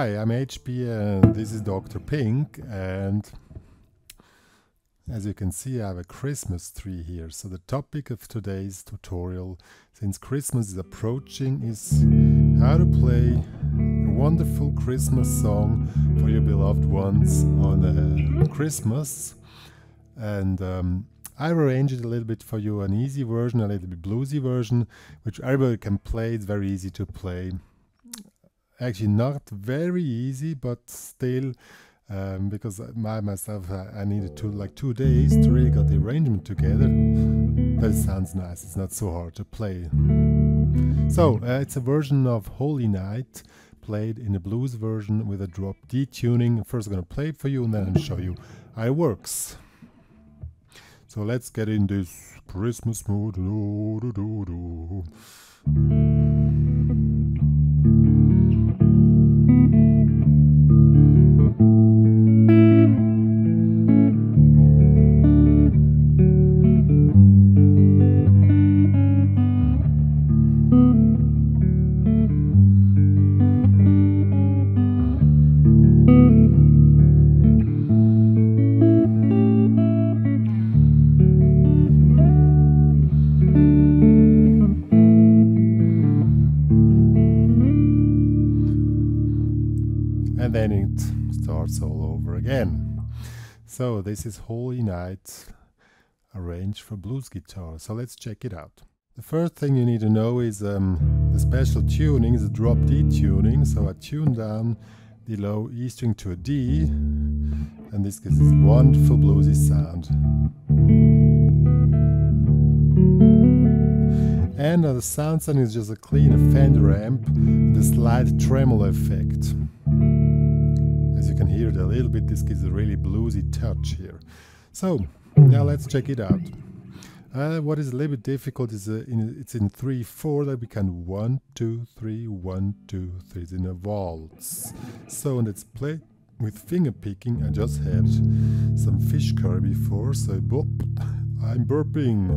Hi, I'm HP and this is Dr. Pink and as you can see I have a Christmas tree here. So the topic of today's tutorial, since Christmas is approaching, is how to play a wonderful Christmas song for your beloved ones on uh, Christmas. And um, I arranged it a little bit for you, an easy version, a little bit bluesy version, which everybody can play, it's very easy to play actually not very easy, but still, um, because I myself I needed to like two days to really get the arrangement together. But it sounds nice. It's not so hard to play. So uh, it's a version of Holy Night played in a blues version with a drop D tuning. First I'm gonna play it for you and then I'll show you how it works. So let's get in this Christmas mood. Starts all over again. So this is Holy Night arranged for blues guitar. So let's check it out. The first thing you need to know is um, the special tuning is a drop D tuning. So I tune down the low E string to a D and this gives this wonderful bluesy sound. And uh, the sound sound is just a clean Fender amp, the slight tremolo effect can hear it a little bit. This gives a really bluesy touch here. So now let's check it out. Uh, what is a little bit difficult is uh, in, it's in 3-4 that we can 1, 2, 3, 1, 2, 3. It's in a waltz. So let's play with finger picking. I just had some fish curry before, so boop, I'm burping.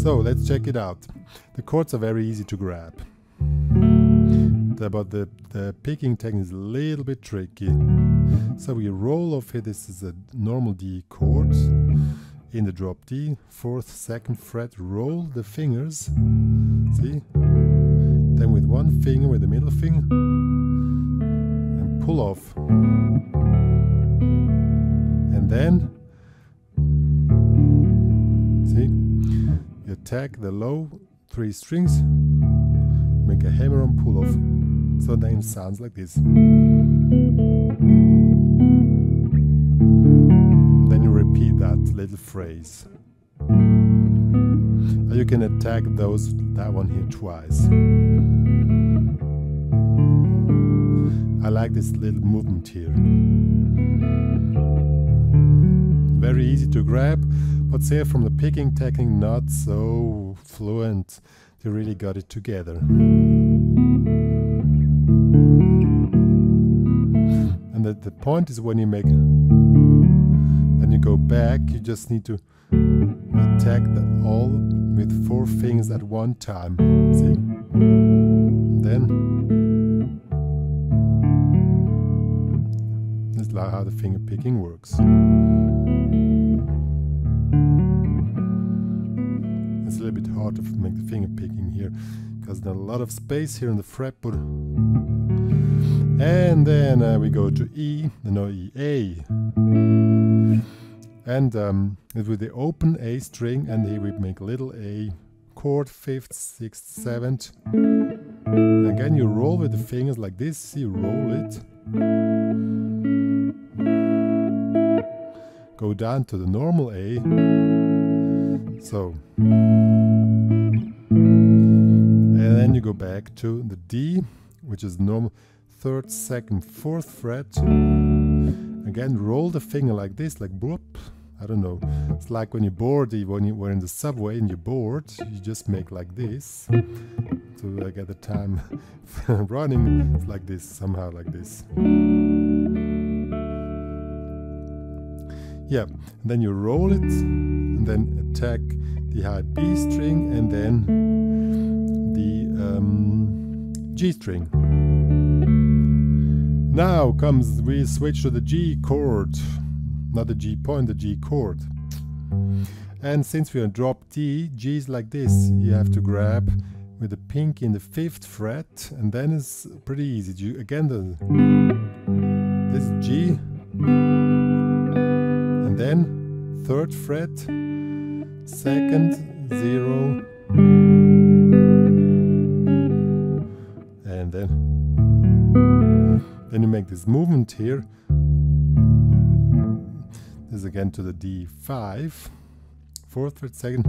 So let's check it out. The chords are very easy to grab but the, the picking technique is a little bit tricky. So we roll off here, this is a normal D chord in the drop D, fourth, second fret, roll the fingers, see? Then with one finger, with the middle finger, and pull off. And then, see? You attack the low three strings, make a hammer on pull off. So then it sounds like this. Then you repeat that little phrase. You can attack those that one here twice. I like this little movement here. Very easy to grab, but say from the picking technique not so fluent. They really got it together. The, point is when you make, then you go back, you just need to attack the, all with four fingers at one time. See? Then, that's like how the finger picking works. It's a little bit hard to make the finger picking here because there's a lot of space here in the fretboard. And then uh, we go to E, no E, A. And um, with the open A string, and here we make little A chord, fifth, sixth, seventh. Again, you roll with the fingers like this, you roll it. Go down to the normal A. So. And then you go back to the D, which is normal third, second, fourth fret. Again, roll the finger like this, like boop. I don't know. It's like when you're bored, when you were in the subway and you're bored, you just make like this to uh, get the time running. It's like this, somehow like this. Yeah, then you roll it, and then attack the high B string, and then the um, G string. Now comes, we switch to the G chord, not the G point, the G chord. And since we are drop D, G is like this. You have to grab with the pinky in the fifth fret, and then it's pretty easy. You again the this G, and then third fret, second zero, and then then you make this movement here. This again to the D5, fourth fret, second.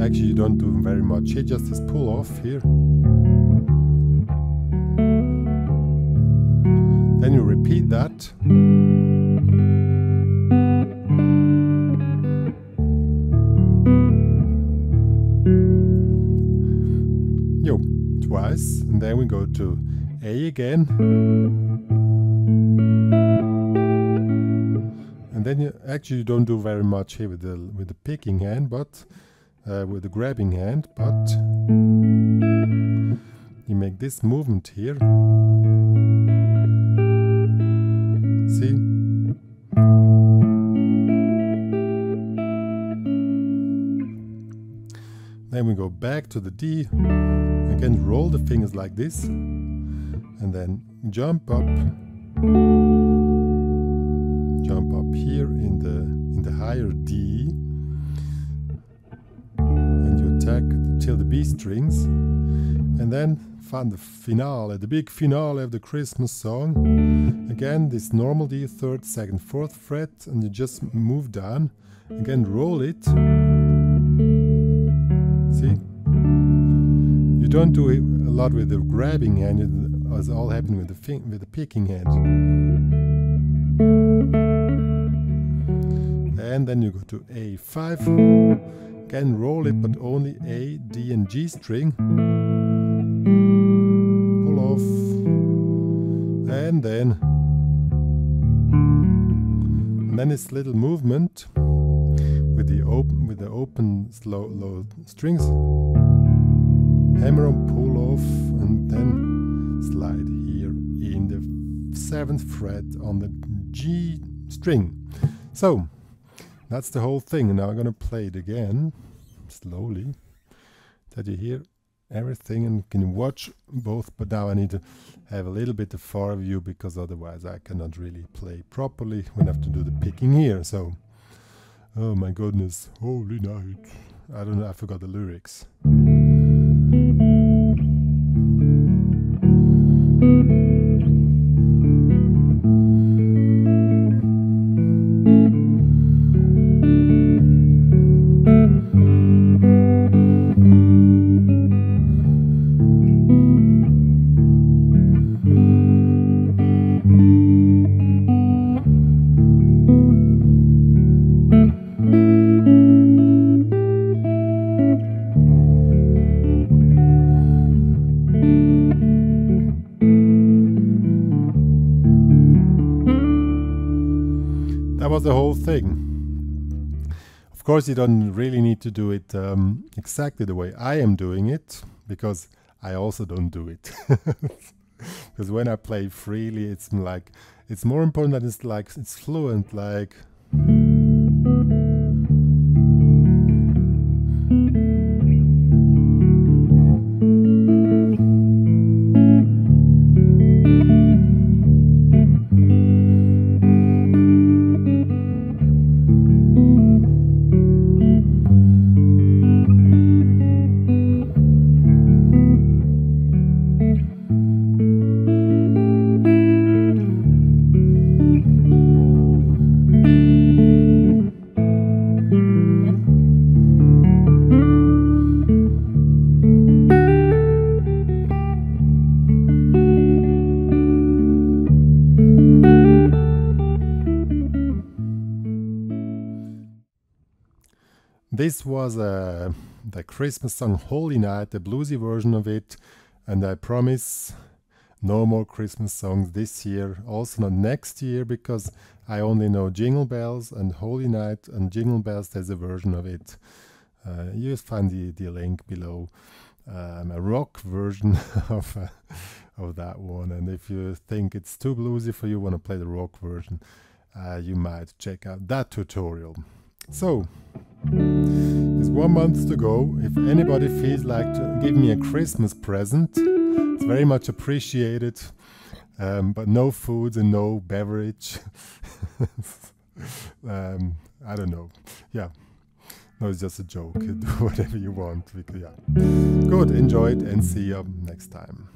Actually, you don't do very much. Here, just this pull off here. Then you repeat that. Twice, and then we go to A again. And then you actually don't do very much here with the with the picking hand, but uh, with the grabbing hand, but you make this movement here. See? We go back to the D, again roll the fingers like this, and then jump up, jump up here in the in the higher D, and you attack till the B strings, and then find the finale, the big finale of the Christmas song. Again, this normal D, third, second, fourth fret, and you just move down. Again, roll it. Don't do it a lot with the grabbing hand, it's all happening with the with the picking hand. And then you go to A5. Again, roll it, but only A, D, and G string. Pull off, and then, and then this little movement with the open with the open slow low strings. Hammer on, pull off, and then slide here in the seventh fret on the G string. So that's the whole thing. And now I'm gonna play it again slowly. That you hear everything and can watch both. But now I need to have a little bit of far view because otherwise I cannot really play properly when I have to do the picking here. So. Oh my goodness, holy night. I don't know, I forgot the lyrics. That was the whole thing. Of course, you don't really need to do it um, exactly the way I am doing it, because I also don't do it. Because when I play freely, it's like it's more important that it's like it's fluent, like. This was uh, the Christmas song Holy Night, the bluesy version of it, and I promise no more Christmas songs this year, also not next year, because I only know Jingle Bells and Holy Night, and Jingle Bells, there's a version of it. Uh, you find the, the link below. um, a rock version of uh, of that one. And if you think it's too bluesy for you, want to play the rock version, uh, you might check out that tutorial. So, one month to go. If anybody feels like to give me a Christmas present, it's very much appreciated. Um, but no foods and no beverage. um, I don't know. Yeah. No, it's just a joke. Do whatever you want. Yeah. Good. Enjoy it and see you next time.